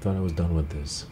thought I was done with this.